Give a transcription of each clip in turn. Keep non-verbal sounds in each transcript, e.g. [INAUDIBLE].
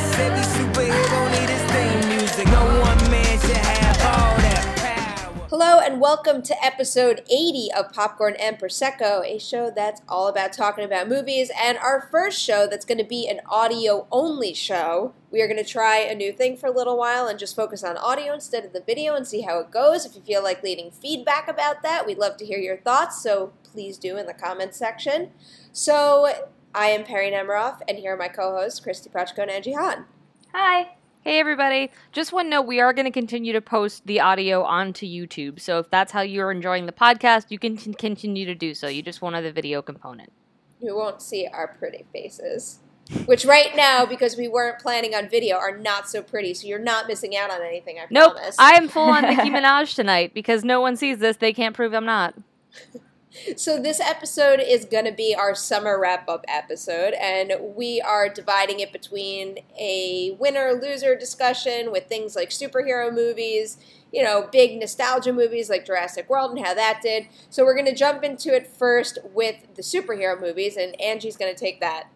Yes, every superhero need his theme music. No one man should have all that power. Hello and welcome to episode 80 of Popcorn and Prosecco, a show that's all about talking about movies. And our first show that's going to be an audio only show. We are going to try a new thing for a little while and just focus on audio instead of the video and see how it goes. If you feel like leaving feedback about that, we'd love to hear your thoughts, so please do in the comments section. So, I am Perri Nemiroff, and here are my co hosts, Kristy Puchko and Angie Han. Hi. Hey, everybody. Just one note we are going to continue to post the audio onto YouTube. So if that's how you're enjoying the podcast, you can continue to do so. You just won't have the video component. You won't see our pretty faces. Which right now, because we weren't planning on video, are not so pretty. So you're not missing out on anything. I Nope. promise. I am full on Nicki [LAUGHS] Minaj tonight because no one sees this. They can't prove I'm not. [LAUGHS] So this episode is going to be our summer wrap-up episode, and we are dividing it between a winner-loser discussion with things like superhero movies, you know, big nostalgia movies like Jurassic World and how that did. So we're going to jump into it first with the superhero movies, and Angie's going to take that.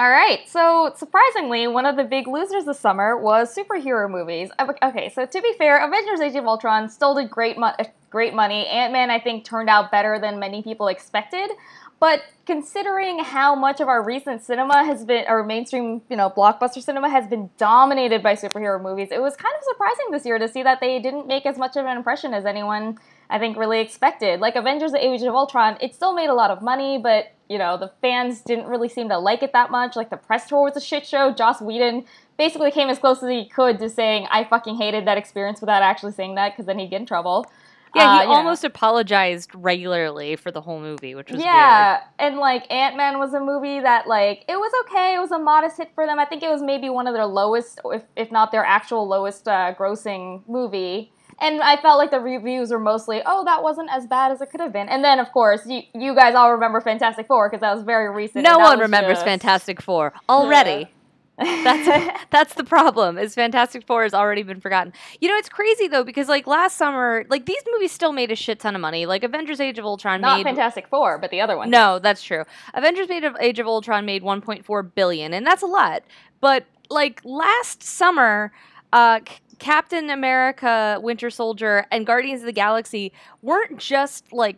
All right, so surprisingly, one of the big losers this summer was superhero movies. Uh, Okay, so to be fair, Avengers: Age of Ultron still did great, mo- uh, great money. Ant Man, I think, turned out better than many people expected. But considering how much of our recent cinema has been, or mainstream, you know, blockbuster cinema has been dominated by superhero movies, it was kind of surprising this year to see that they didn't make as much of an impression as anyone, I think, really expected. Like Avengers: The Age of Ultron, it still made a lot of money, but you know, the fans didn't really seem to like it that much. Like the press tour was a shit show. Joss Whedon basically came as close as he could to saying, "I fucking hated that experience," without actually saying that, because then he'd get in trouble. Yeah, Uh, he know. almost apologized regularly for the whole movie, which was yeah, and like Ant Man was a movie that like it was okay. It was a modest hit for them. I think it was maybe one of their lowest, if if not their actual lowest, uh, grossing movie. And I felt like the reviews were mostly, oh, that wasn't as bad as it could have been. And then, of course, you, you guys all remember Fantastic Four because that was very recent. No one remembers just- Fantastic Four already. That's [LAUGHS] that's the problem. Is Fantastic Four has already been forgotten. You know, it's crazy though because like last summer, like these movies still made a shit ton of money. Like Avengers: Age of Ultron not made Fantastic Four, but the other one. No, that's true. Avengers made of Age of Ultron made 1.4 billion, and that's a lot. But like last summer, uh, Captain America, Winter Soldier, and Guardians of the Galaxy weren't just like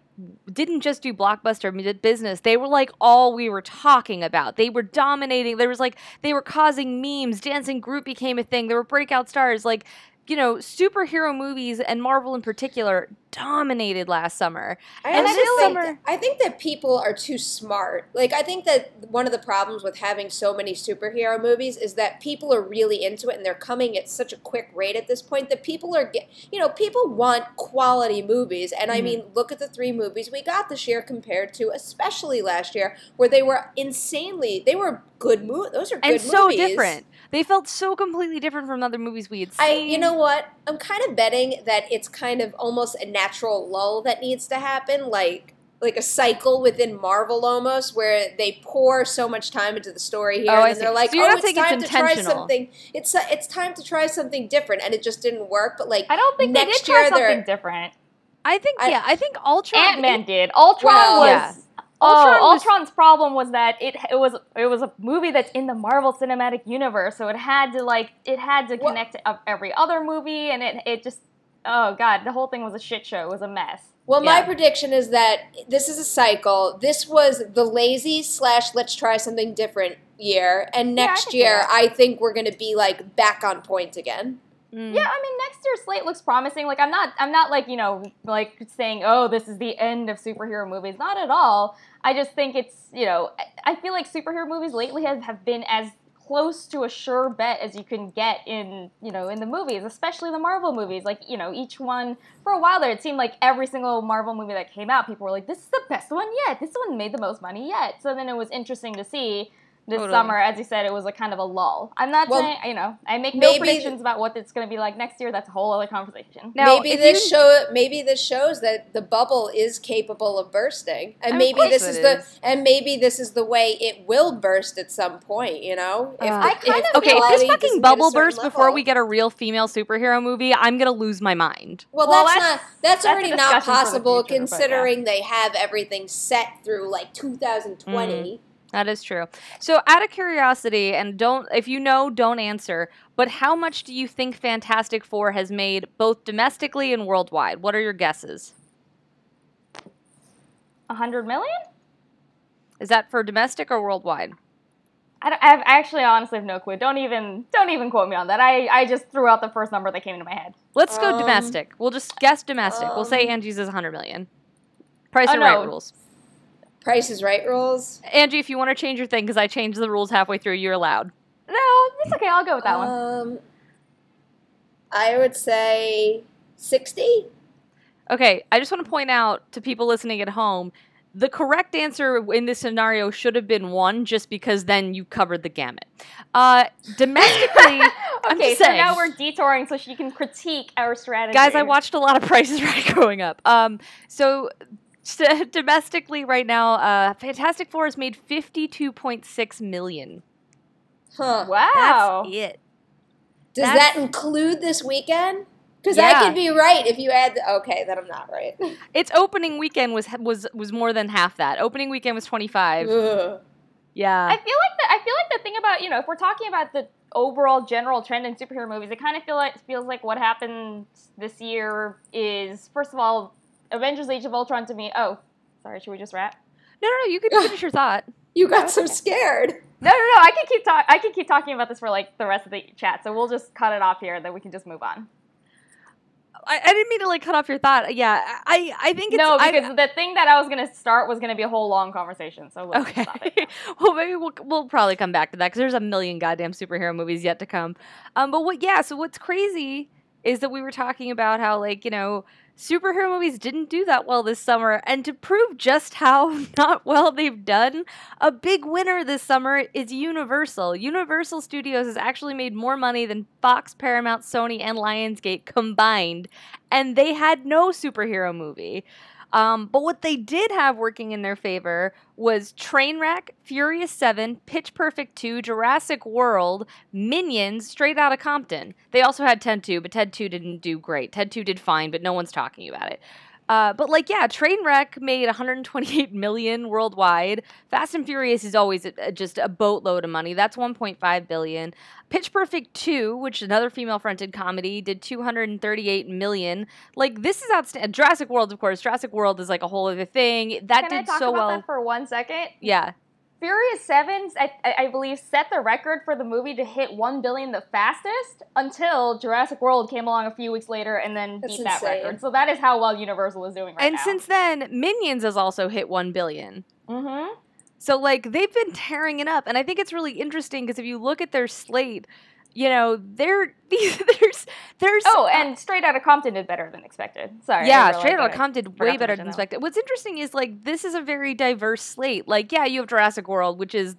didn't just do blockbuster business. They were like all we were talking about. They were dominating. There was like they were causing memes. Dancing Groot became a thing. There were breakout stars like. You know, superhero movies and Marvel in particular dominated last summer. I And this think, summer- I think that people are too smart. Like, I think that one of the problems with having so many superhero movies is that people are really into it and they're coming at such a quick rate at this point that people are, get, you know, people want quality movies. And I Mm-hmm. mean, look at the three movies we got this year compared to, especially last year, where they were insanely, they were good movies. Those are good and so different. They felt so completely different from other movies we had seen. I, you know what? I'm kind of betting that it's kind of almost a natural lull that needs to happen, like like a cycle within Marvel almost, where they pour so much time into the story here, Oh, and they're like, So you're "Oh, not it's saying it's time to try something. It's uh, it's time to try something different," and it just didn't work. But like, I don't think they did next try year they're- something different. I think I- yeah, I think Ultron. Ant Man did. Ultron Well, was. yeah. Oh, Ultron was- Ultron's problem was that it it was it was a movie that's in the Marvel Cinematic Universe, so it had to like it had to connect to every other movie, and it it just oh god, the whole thing was a shit show. It was a mess. Well, my prediction is that this is a cycle. This was the lazy slash let's try something different year, and Yeah, I next year. I think we're going to be like back on point again. Mm. Yeah, I mean next year's slate looks promising. Like I'm not I'm not like, you know, like saying, "Oh, this is the end of superhero movies." Not at all. I just think it's, you know, I- feel like superhero movies lately have, have been as close to a sure bet as you can get in, you know, in the movies, especially the Marvel movies. Like, you know, each one for a while there it seemed like every single Marvel movie that came out, people were like, "This is the best one yet. This one made the most money yet." So then it was interesting to see this Totally. summer, as you said, it was a kind of a lull. I'm not Well, saying, you know, I make no maybe- predictions about what it's going to be like next year. That's a whole other conversation. Now, maybe this you- show maybe this shows that the bubble is capable of bursting and Of maybe course this is, the and maybe this is the way it will burst at some point you know if, Uh, the- I kind if of Okay, if this fucking bubble certain bursts before we get a real female superhero movie, I'm gonna lose my mind. well, Well, that's, that's- not that's, that's already not discussion for the possible future, but yeah. considering they have everything set through like 2020 Mm. That is true. So, out of curiosity, and don't if you know, don't answer. But how much do you think Fantastic Four has made both domestically and worldwide? What are your guesses? A hundred million? Is that for domestic or worldwide? I, don't, I have actually honestly have no clue. Don't even don't even quote me on that. I, I just threw out the first number that came into my head. Let's go Um, domestic. We'll just guess domestic. we'll say um, Angie's is 100 million. Price Oh, and no. right rules. Price is Right rules. Angie, if you want to change your thing, because I changed the rules halfway through, you're allowed. No, it's okay. I'll go with that one. Um, I would say sixty. Okay, I just want to point out to people listening at home the correct answer in this scenario should have been one, just because then you covered the gamut. Uh, domestically, [LAUGHS] I'm Okay, so saying. now we're detouring so she can critique our strategy. Guys, I watched a lot of Prices Right [LAUGHS] growing up. Um, so st- [LAUGHS] domestically, right now, uh, Fantastic Four has made fifty-two point six million. Huh. Wow. That's it. Does That's- that include this weekend? Because Yeah. I could be right if you add. The, okay, then I'm not right. [LAUGHS] Its opening weekend was was was more than half that. Opening weekend was twenty-five. Ugh. Yeah. I feel like the I feel like the thing about you know if we're talking about the overall general trend in superhero movies, it kind of feel like feels like what happened this year is first of all, Avengers: Age of Ultron to me. Oh, sorry, should we just wrap? no, no, no. You can finish your thought. [LAUGHS] You got so scared. No, no, no. I can keep talk. I can keep talking about this for like the rest of the chat. So we'll just cut it off here. And then we can just move on. I, I didn't mean to like cut off your thought. Yeah, I I think it's No, I- because the thing that I was gonna start was gonna be a whole long conversation. So let's Okay. stop it. [LAUGHS] well, maybe we'll we'll probably come back to that because there's a million goddamn superhero movies yet to come. Um, but what? Yeah. So what's crazy is that we were talking about how like you know superhero movies didn't do that well this summer, and to prove just how [LAUGHS] not well they've done, a big winner this summer is Universal. Universal Studios has actually made more money than Fox, Paramount, Sony, and Lionsgate combined, and they had no superhero movie. Um, but what they did have working in their favor was Trainwreck, Furious 7, Pitch Perfect 2, Jurassic World, Minions, Straight Outta Compton. They also had Ted 2, but Ted 2 didn't do great. Ted 2 did fine, but no one's talking about it. Uh, but like, yeah, Trainwreck made 128 million worldwide. Fast and Furious is always a, a- just a boatload of money. That's 1.5 billion. Pitch Perfect 2, which is another female-fronted comedy, did 238 million. Like, this is outstanding. Jurassic World, of course. Jurassic World is like a whole other thing. That did so well Can I did talk so about well. that for one second? yeah. Furious Seven, I, I I believe, set the record for the movie to hit one billion the fastest until Jurassic World came along a few weeks later and then That's beat that record. So that is how well Universal is doing right and now. And since then, Minions has also hit 1 billion. mm-hmm. So like they've been tearing it up, and I think it's really interesting because if you look at their slate, you know, they're [LAUGHS] there's there's oh, and Straight Outta Compton did better than expected. Sorry, yeah, Straight Outta Compton did way better than expected. What's interesting is like this is a very diverse slate. Like yeah, you have Jurassic World, which is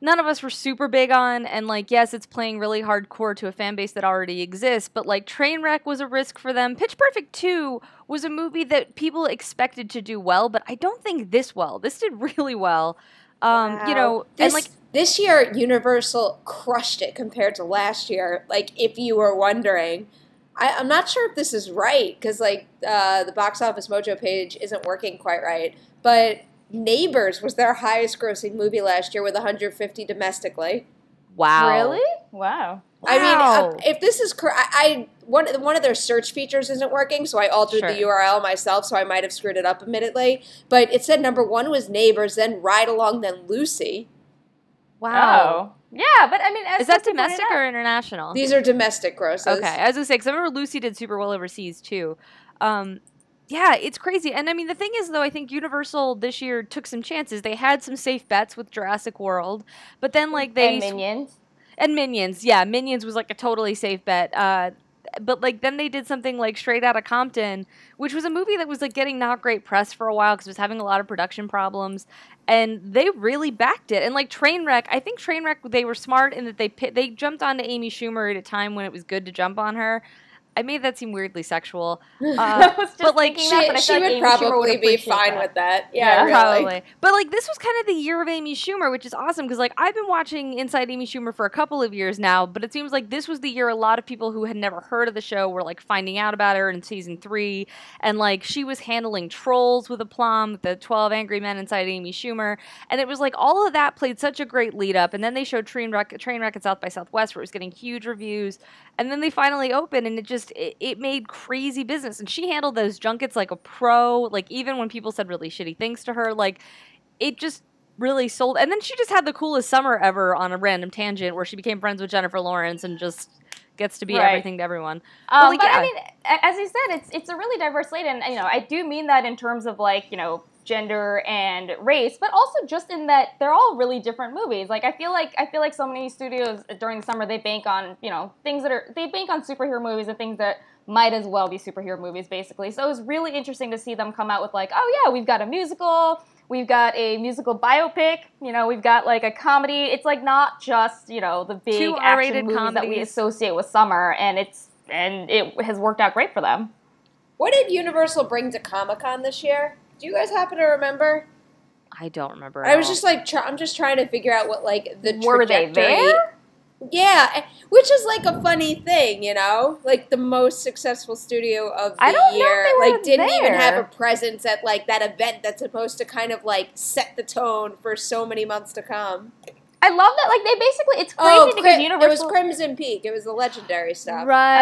none of us were super big on, and like yes, it's playing really hardcore to a fan base that already exists. But like Trainwreck was a risk for them. Pitch Perfect two was a movie that people expected to do well, but I don't think this well. This did [LAUGHS] really well. Um, you know, this, and like this year, Universal crushed it compared to last year. Like, if you were wondering, I, I'm not sure if this is right because, like, uh, the box office mojo page isn't working quite right. But Neighbors was their highest grossing movie last year with 150 domestically. wow, Really? Wow. I mean, uh, if this is correct, I, I one one of their search features isn't working, so I altered the URL myself, so I might have screwed it up admittedly. But it said number one was Neighbors, then Ride Along, then Lucy. wow. Oh. Yeah, but I mean, as Is that domestic or international? These are domestic grosses. Okay, I was gonna say because I remember Lucy did super well overseas too. Um, yeah, it's crazy, and I mean the thing is though, I think Universal this year took some chances. They had some safe bets with Jurassic World, but then like they and Minions. And Minions, yeah, Minions was like a totally safe bet. Uh, but like then they did something like Straight Outta Compton, which was a movie that was like getting not great press for a while because it was having a lot of production problems, and they really backed it. And like Trainwreck, I think Trainwreck they were smart in that they they jumped onto Amy Schumer at a time when it was good to jump on her. I made that seem weirdly sexual. [LAUGHS] Uh, was just but, like, she, that, but I she would Amy probably be fine that. with that. Yeah, Yeah, really. Probably. But like this was kind of the year of Amy Schumer, which is awesome because like I've been watching Inside Amy Schumer for a couple of years now, but it seems like this was the year a lot of people who had never heard of the show were like finding out about her in season three. And like she was handling trolls with aplomb, the 12 Angry Men Inside Amy Schumer. And it was like all of that played such a great lead up. And then they showed Trainwreck, Trainwreck at South by Southwest where it was getting huge reviews. And then they finally opened and it just, it, it made crazy business. And she handled those junkets like a pro. Like even when people said really shitty things to her, like it just really sold. And then she just had the coolest summer ever on a random tangent where she became friends with Jennifer Lawrence and just gets to be Right. everything to everyone. Um, like, but yeah. I mean, as you said, it's it's a really diverse slate, and you know, I do mean that in terms of like you know gender and race, but also just in that they're all really different movies. Like I feel like I feel like so many studios during the summer they bank on you know things that are they bank on superhero movies and things that might as well be superhero movies basically. So it was really interesting to see them come out with like, oh yeah, we've got a musical. We've got a musical biopic, you know, we've got like a comedy. It's like not just, you know, the big Two action R-rated movies that we associate with summer and it's and it has worked out great for them. What did Universal bring to Comic Con this year? Do you guys happen to remember? I don't remember. I was all. just like, try- I'm just trying to figure out what like the Were they there? Yeah, eh, which is like a funny thing, you know, like the most successful studio of the I don't know if year, they were like didn't even have a presence at like that event that's supposed to kind of like set the tone for so many months to come. I love that. Like they basically, it's oh, crazy oh, because Cri- it was Crimson Peak. It was the legendary stuff. right.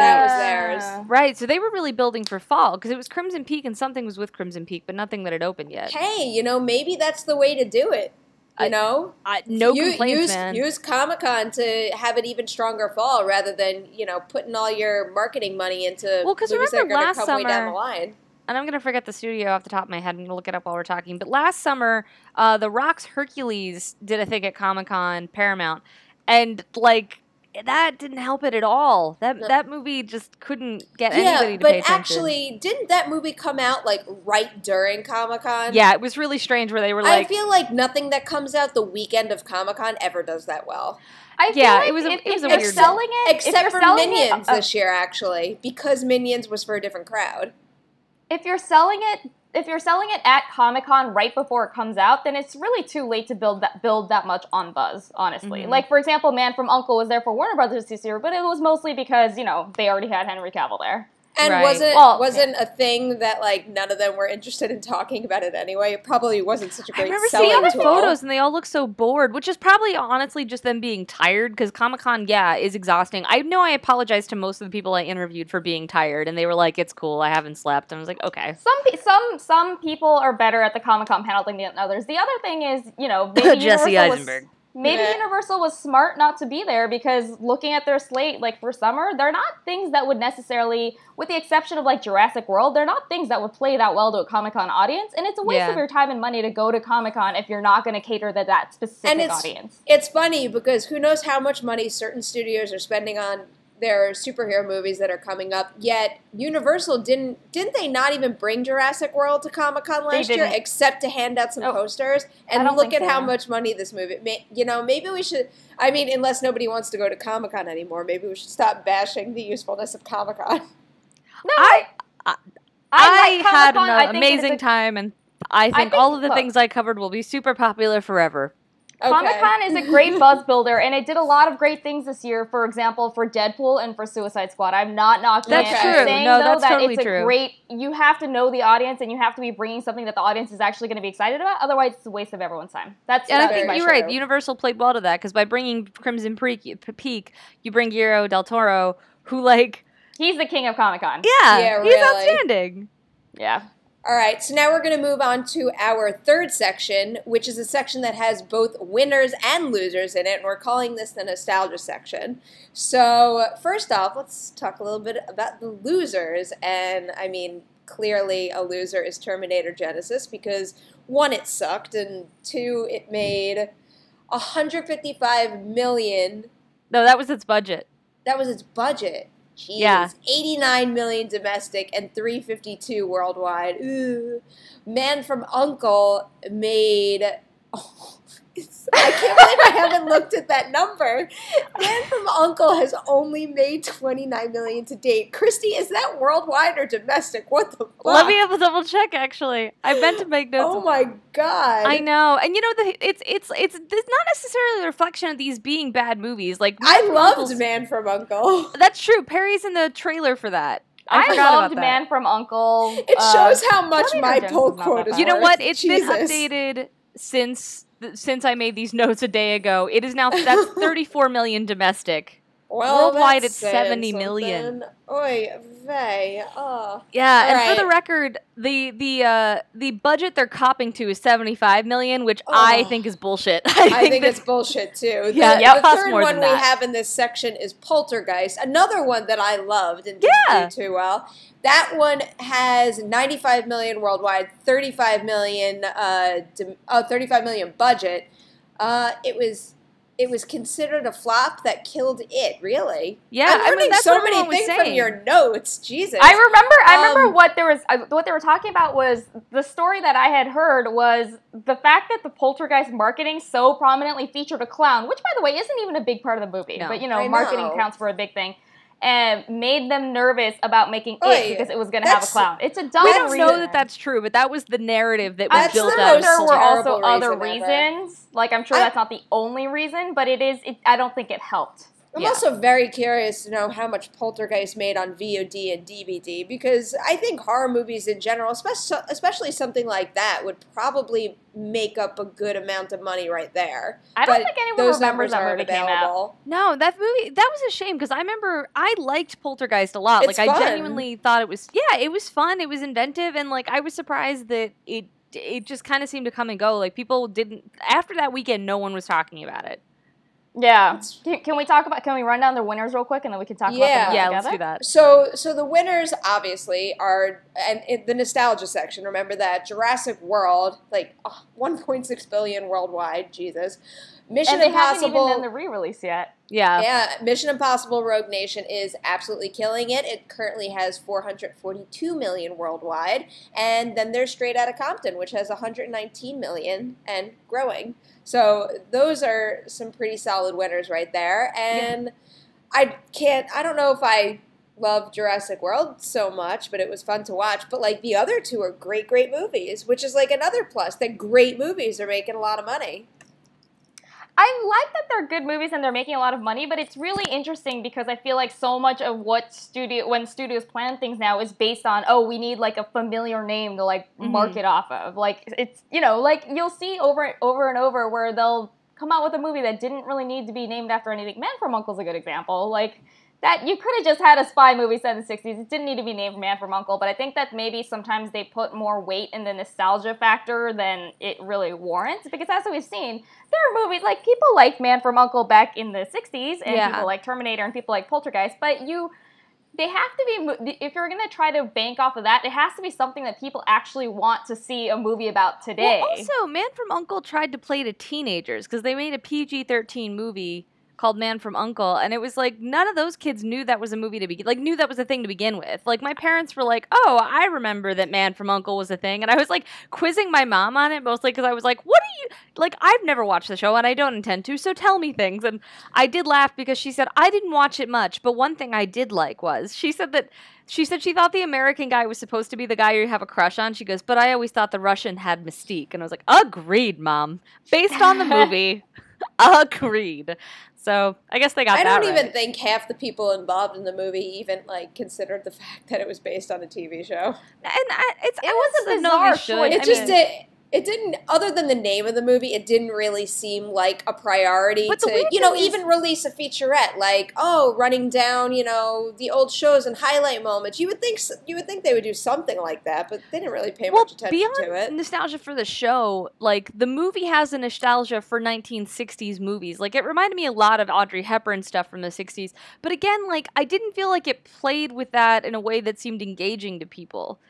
That was theirs. Right, so they were really building for fall because it was Crimson Peak and something was with Crimson Peak, but nothing that had opened yet. Hey, you know, maybe that's the way to do it. You I- know, I, no You- complaints, use, man. Use Comic Con to have an even stronger fall rather than you know putting all your marketing money into Well, because that are remember going to last come way down summer- the line. And I'm gonna forget the studio off the top of my head. I'm gonna look it up while we're talking. But last summer, uh, the Rock's Hercules did a thing at Comic Con Paramount, and like that didn't help it at all. That No. that movie just couldn't get Yeah, anybody to but pay attention. actually, didn't that movie come out like right during Comic Con? yeah, it was really strange where they were I feel like nothing that comes out the weekend of Comic Con ever does that well. I feel Yeah, like it was a- if, it was if a you're weird- selling it, Except you're for selling Minions it, uh, this year, actually, because Minions was for a different crowd. If you're selling it if you're selling it at Comic Con right before it comes out, then it's really too late to build that build that much on buzz. Honestly, Mhm. like for example, Man from Uncle was there for Warner Brothers this year, but it was mostly because you know they already had Henry Cavill there. And Right. wasn't Well, wasn't a thing that like none of them were interested in talking about it anyway. It probably wasn't such a great I remember selling seeing the tool. photos and they all look so bored, which is probably honestly just them being tired because Comic Con, yeah, is exhausting. I know I apologize to most of the people I interviewed for being tired, and they were like, "It's cool, I haven't slept." And I was like, "Okay." Some pe- some some people are better at the Comic Con panel than the others. The other thing is, you know, [LAUGHS] maybe Jesse Universal was- Eisenberg. Maybe Yeah. Universal was smart not to be there because looking at their slate, like for summer, they're not things that would necessarily, with the exception of like Jurassic World, they're not things that would play that well to a Comic Con audience. And it's a waste Yeah. of your time and money to go to Comic Con if you're not going to cater to that specific And it's- audience. It's funny because who knows how much money certain studios are spending on their superhero movies that are coming up. Yet Universal didn't didn't they not even bring Jurassic World to Comic Con They last year didn't. except to hand out some Oh, posters and look think at how much money this movie. May, you know, maybe we should. I mean, unless nobody wants to go to Comic Con anymore, maybe we should stop bashing the usefulness of Comic Con. [LAUGHS] No, I I, I, like had Comic-Con. I an amazing a- time, and I think, think- all of the look. things I covered will be super popular forever. Okay. Comic Con is a great [LAUGHS] buzz builder, and it did a lot of great things this year. For example, for Deadpool and for Suicide Squad. I'm not knocking That's it. true. I'm saying No, though that's that totally it's a true. great. You have to know the audience, and you have to be bringing something that the audience is actually going to be excited about. Otherwise, it's a waste of everyone's time. That's And I think you're show. right. Universal played well to that because by bringing Crimson Peak, Peak, you bring Guillermo del Toro, who like, He's the king of Comic Con. yeah, Yeah, he's really. outstanding. Yeah. All right, so now we're going to move on to our third section, which is a section that has both winners and losers in it, and we're calling this the nostalgia section. So, first off, let's talk a little bit about the losers. And I mean, clearly, a loser is Terminator Genisys because one, it sucked, and two, it made 155 million. No, that was its budget. That was its budget. Jeez. Yeah. 89 million domestic and 352 worldwide. Ooh. Man from Uncle made I can't believe I haven't looked at that number. Man from Uncle has only made 29 million to date. Kristy, is that worldwide or domestic? What the fuck? Let me have a double check. Actually, I meant to make notes. Oh my god. I know, and you know, the, it's it's it's it's not necessarily a reflection of these being bad movies. Like Man I from loved Uncle's- Man from Uncle. [LAUGHS] That's true. Perri's in the trailer for that. I, I, forgot loved. Man from Uncle. It uh, shows how much my Lee poll Jones is not quote that is You know what? It's Jesus. been updated since since I made these notes a day ago. It is now that's [LAUGHS] 34 million domestic. Well, Worldwide, it's saying 70 million. Oy Oh. Yeah, and for the record, the the uh, the budget they're copping to is 75 million, which I Oh. think is bullshit. [LAUGHS] I think that- it's bullshit too. [LAUGHS] The, Yeah, the third one we that. have in this section is Poltergeist, another one that I loved and didn't Yeah. do too well. That one has 95 million worldwide, 35 million, uh, oh, 35 million budget. Uh, it was. It was considered a flop that killed it. Really? Yeah, I'm I mean, learning that's so many things from your notes. Jesus. I remember. I remember Um, what there was. uh, What they were talking about was the story that I had heard was the fact that the Poltergeist marketing so prominently featured a clown, which, by the way, isn't even a big part of the movie. No. But you know, I marketing know. counts for a big thing, and made them nervous about making Oy, it because it was going to have a clown. It's a dumb we don't reason. know that that's true, but that was the narrative that was built the of there were also terrible other reason ever. reasons. Like I'm sure I- that's not the only reason, but it is. It, I don't think it helped. I'm Yeah. also very curious to know how much Poltergeist made on VOD and DVD because I think horror movies in general, especially especially something like that, would probably make up a good amount of money right there. I don't But think anyone those remembers numbers that movie came out. available. No, that movie that was a shame because I remember I liked Poltergeist a lot. It's like I genuinely thought it was yeah, it was fun, it was inventive, and like I was surprised that it it just kind of seemed to come and go. Like people didn't after that weekend, no one was talking about it. Yeah. Can, can we talk about? Can we run down the winners real quick, and then we can talk Yeah. about them yeah, all let's do that. So, so the winners obviously are, and in the nostalgia section. Remember that Jurassic World, like oh, 1.6 billion worldwide. Jesus, Mission And they haven't Impossible. even done the re-release yet. Yeah. Yeah, Mission Impossible Rogue Nation is absolutely killing it. It currently has 442 million worldwide. And then there's Straight Outta Compton, which has 119 million and growing. So those are some pretty solid winners right there. And I can't, I don't know if I love Jurassic World so much, but it was fun to watch. But like the other two are great, great movies, which is like another plus that great movies are making a lot of money. I like that they're good movies and they're making a lot of money, but it's really interesting because I feel like so much of what studio when studios plan things now is based on oh we need like a familiar name to like Mhm. market off of. Like it's you know like you'll see over over and over where they'll come out with a movie that didn't really need to be named after anything. Man from Uncle's a good example. Like that you could have just had a spy movie set in the 60s. It didn't need to be named Man from Uncle, but I think that maybe sometimes they put more weight in the nostalgia factor than it really warrants because as we've seen, there are movies like people like Man from Uncle back in the 60s and Yeah. people like Terminator and people like Poltergeist, but you they have to be if you're going to try to bank off of that, it has to be something that people actually want to see a movie about today. Well, also, Man from Uncle tried to play to teenagers because they made a PG 13 movie called Man from Uncle, and it was like none of those kids knew that was a movie to begin, like knew that was a thing to begin with. Like my parents were like, "Oh, I remember that Man from Uncle was a thing," and I was like quizzing my mom on it mostly because I was like, "What are you like? I've never watched the show and I don't intend to, so tell me things." And I did laugh because she said I didn't watch it much, but one thing I did like was she said that. She said she thought the American guy was supposed to be the guy you have a crush on. She goes, but I always thought the Russian had mystique. And I was like, agreed, mom. Based on the [LAUGHS] movie, [LAUGHS] agreed. So I guess they got I don't right. even think half the people involved in the movie even like considered the [LAUGHS] fact that it was based on a TV show. And I, it's It was a it's no, bizarre we should. choice. It I just mean- did. It didn't. Other than the name of the movie, it didn't really seem like a priority to, you know, is- even release a featurette like, oh, running down, you know, the old shows and highlight moments. You would think you would think they would do something like that, but they didn't really pay well, much attention to it. nostalgia for the show, like the movie has a nostalgia for 1960s movies. Like it reminded me a lot of Audrey Hepburn stuff from the 60s. But again, like I didn't feel like it played with that in a way that seemed engaging to people.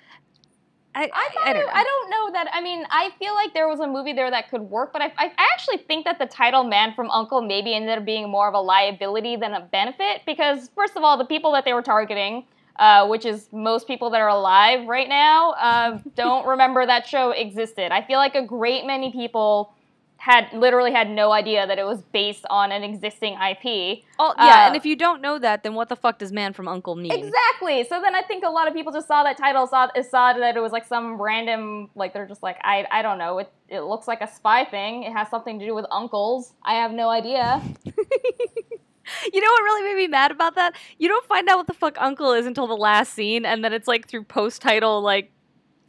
I, I, I, thought I it- don't know. I don't know that. I mean, I feel like there was a movie there that could work, but I, I actually think that the title "Man from Uncle" maybe ended up being more of a liability than a benefit because, first of all, the people that they were targeting, uh, which is most people that are alive right now, uh, don't [LAUGHS] remember that show existed. I feel like a great many people had literally had no idea that it was based on an existing IP. Oh yeah, Uh, and if you don't know that, then what the fuck does Man from Uncle mean? Exactly. So then I think a lot of people just saw that title, saw saw that it was like some random, like they're just like, I I don't know. It it looks like a spy thing. It has something to do with uncles. I have no idea. [LAUGHS] [LAUGHS] You know what really made me mad about that? You don't find out what the fuck Uncle is until the last scene, and then it's like through post title, like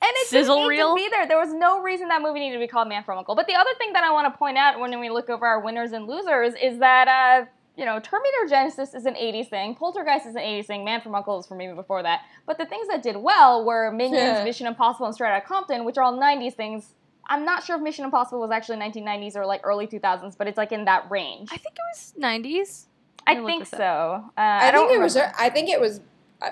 And it Sizzle didn't need reel? to be there. There was no reason that movie needed to be called Man from Uncle. But the other thing that I want to point out when we look over our winners and losers is that uh, you know Terminator Genisys is an '80s thing, Poltergeist is an '80s thing, Man from Uncle is from even before that. But the things that did well were Minions, Yeah. Mission Impossible, and Straight Outta Compton, which are all '90s things. I'm not sure if Mission Impossible was actually 1990s or like early 2000s, but it's like in that range. I think it was '90s. I Let me look think so. Uh, I, don't think it was. remember. I think it was. Uh,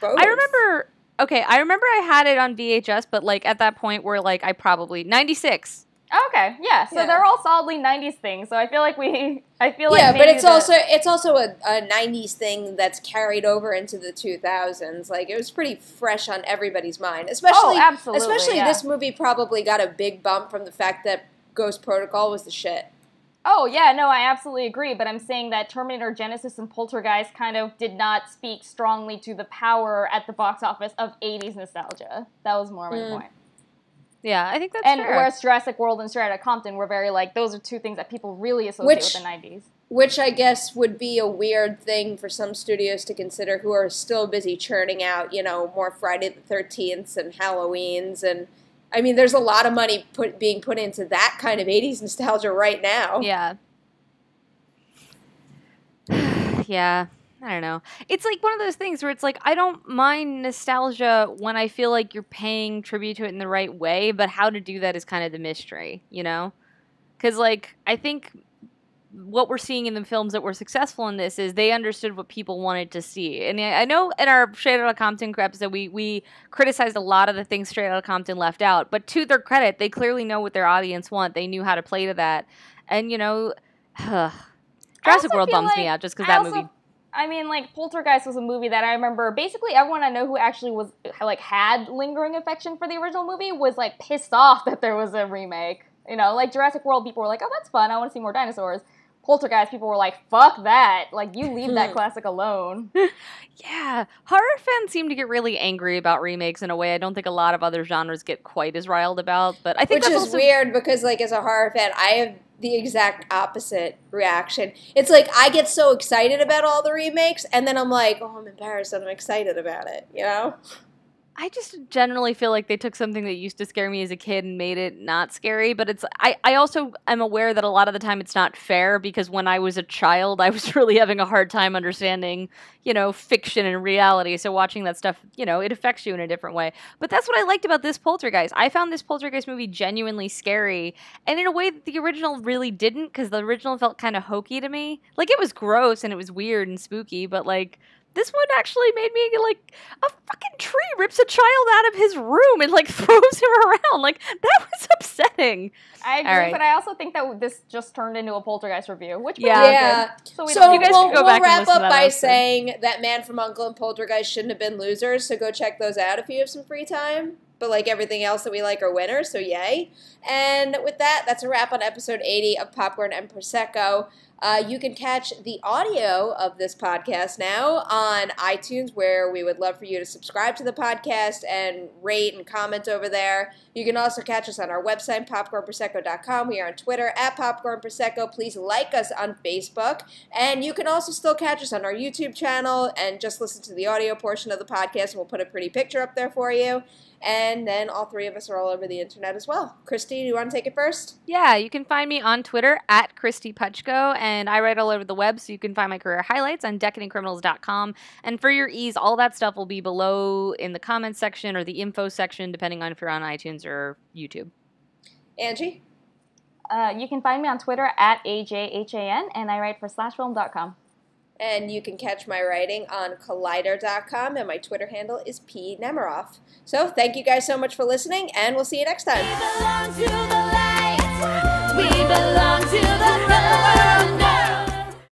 both. I remember. Okay, I remember I had it on VHS, but like at that point where like I probably '96. Okay, yeah. So Yeah. they're all solidly '90s things. So I feel like we, [LAUGHS] I feel like yeah, but it's the- also it's also a, a '90s thing that's carried over into the 2000s. Like it was pretty fresh on everybody's mind, especially oh, absolutely, especially yeah. this movie probably got a big bump from the fact that Ghost Protocol was the shit. Oh yeah, no, I absolutely agree. But I'm saying that Terminator Genisys and Poltergeist kind of did not speak strongly to the power at the box office of '80s nostalgia. That was more my Mm. point. Yeah, I think that's And fair. whereas Jurassic World and Straight Outta Compton were very like those are two things that people really associate Which- with the '90s. Which I guess would be a weird thing for some studios to consider who are still busy churning out, you know, more Friday the 13th and Halloweens. And I mean, there's a lot of money put, being put into that kind of 80s nostalgia right now. Yeah. [SIGHS] yeah. I don't know. It's like one of those things where it's like I don't mind nostalgia when I feel like you're paying tribute to it in the right way, but how to do that is kind of the mystery, you know? Cuz like I think what we're seeing in the films that were successful in this is they understood what people wanted to see. And I I know in our Straight Outta Compton episode, we, we criticized a lot of the things Straight Outta Compton left out. But to their credit, they clearly know what their audience want. They knew how to play to that. And, you know, [SIGHS] Jurassic also World bums me out just because that also- movie. I mean, like Poltergeist was a movie that I remember. Basically, everyone I know who actually was like had lingering affection for the original movie was like pissed off that there was a remake. You know, like Jurassic World, people were like, "Oh, that's fun. I want to see more dinosaurs." Poltergeist, people were like, "Fuck that! Like, you leave that [LAUGHS] classic alone." [LAUGHS] Yeah. Horror fans seem to get really angry about remakes in a way I don't think a lot of other genres get quite as riled about. But I think Which that's is also weird because, like, as a horror fan, I have the exact opposite reaction. It's like I get so excited about all the remakes, and then I'm like, oh, I'm embarrassed that I'm excited about it, you know? I just generally feel like they took something that used to scare me as a kid and made it not scary. But it's I, I also am aware that a lot of the time it's not fair because when I was a child, I was [LAUGHS] really having a hard time understanding, you know, fiction and reality. So watching that stuff, you know, it affects you in a different way. But that's what I liked about this Poltergeist. I found this Poltergeist movie genuinely scary, and in a way that the original really didn't, because the original felt kind of hokey to me. Like it was gross and it was weird and spooky, but like. This one actually made me like a fucking tree rips a child out of his room and like [LAUGHS] throws him around. Like that was [LAUGHS] upsetting. I agree, All right. but I also think that this just turned into a Poltergeist review, which Yeah. was Yeah. So we so you guys we'll, can go we'll back wrap up by episode. saying that Man from Uncle and Poltergeist shouldn't have been losers, so go check those out if you have some free time. But like everything else that we like are winners, so yay. And with that, that's a wrap on episode 80 of Popcorn and Prosecco. Uh, you can catch the audio of this podcast now on iTunes, where we would love for you to subscribe to the podcast and rate and comment over there. You can also catch us on our website, popcornprosecco.com. We are on Twitter at Popcorn Prosecco. Please like us on Facebook. And you can also still catch us on our YouTube channel and just listen to the audio portion of the podcast. We'll put a pretty picture up there for you. And then all three of us are all over the internet as well. Kristy, do you want to take it first? Yeah, you can find me on Twitter at Kristy Puchko, and I write all over the web, so you can find my career highlights on decadentcriminals.com. And for your ease, all that stuff will be below in the comments section or the info section, depending on if you're on iTunes or YouTube. Angie? Uh, you can find me on Twitter at AJHAN, and I write for slashfilm.com. And you can catch my writing on collider.com, and my Twitter handle is P. Nemiroff. So thank you guys so much for listening, and we'll see you next time.